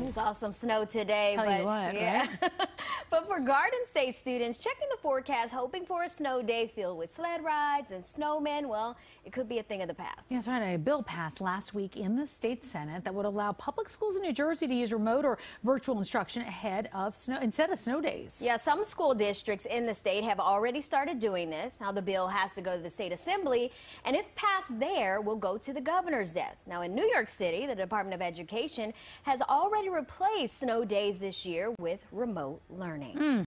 We saw some snow today, Tell but you what, yeah. but for Garden State students checking the forecast, hoping for a snow day filled with sled rides and snowmen, well, it could be a thing of the past. That's right. A bill passed last week in the state senate that would allow public schools in New Jersey to use remote or virtual instruction ahead of snow instead of snow days. Yeah, some school districts in the state have already started doing this. Now the bill has to go to the state assembly, and if passed there, will go to the governor's desk. Now in New York City, the Department of Education has already replaced snow days this year with remote learning. Mm.